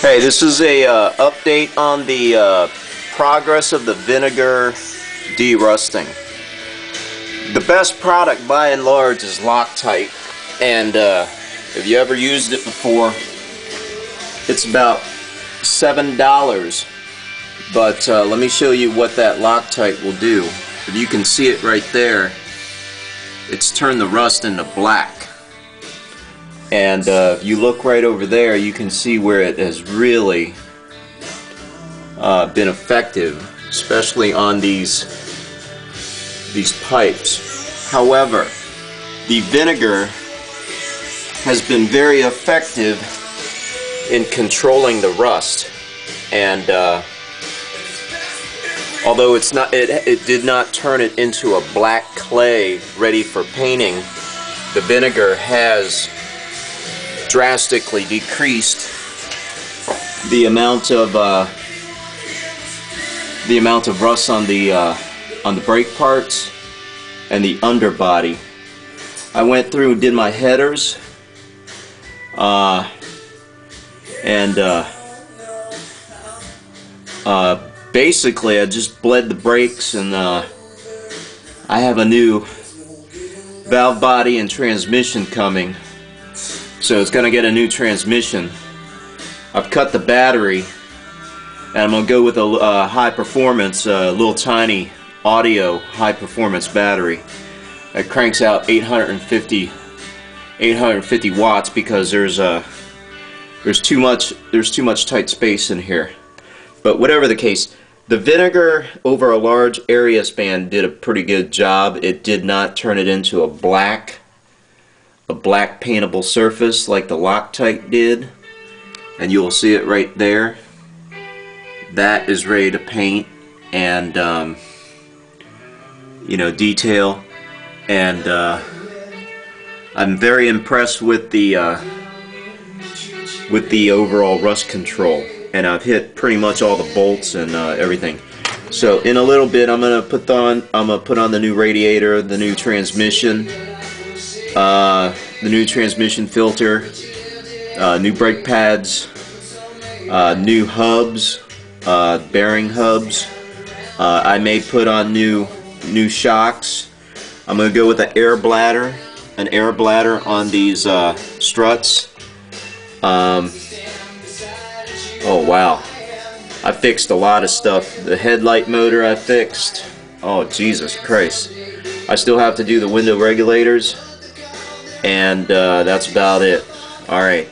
Hey, this is a uh, update on the uh, progress of the vinegar derusting. The best product by and large is Loctite, and uh, if you ever used it before, it's about seven dollars. But uh, let me show you what that Loctite will do. If you can see it right there, it's turned the rust into black. And uh, if you look right over there, you can see where it has really uh, been effective, especially on these these pipes. However, the vinegar has been very effective in controlling the rust, and uh, although it's not, it it did not turn it into a black clay ready for painting. The vinegar has drastically decreased the amount of uh, the amount of rust on the uh, on the brake parts and the underbody. I went through and did my headers uh, and uh, uh, basically I just bled the brakes and uh, I have a new valve body and transmission coming so it's going to get a new transmission. I've cut the battery and I'm going to go with a uh, high performance, uh, little tiny audio high performance battery. It cranks out 850 850 watts because there's a uh, there's too much there's too much tight space in here. But whatever the case, the vinegar over a large area span did a pretty good job. It did not turn it into a black a black paintable surface like the Loctite did and you'll see it right there. That is ready to paint and um, you know detail and uh, I'm very impressed with the uh, with the overall rust control and I've hit pretty much all the bolts and uh, everything. So in a little bit I'm gonna put on I'm gonna put on the new radiator the new transmission uh, the new transmission filter, uh, new brake pads, uh, new hubs, uh, bearing hubs. Uh, I may put on new new shocks. I'm going to go with an air bladder, an air bladder on these uh, struts. Um, oh wow, I fixed a lot of stuff. The headlight motor I fixed. Oh Jesus Christ. I still have to do the window regulators and uh, that's about it. Alright.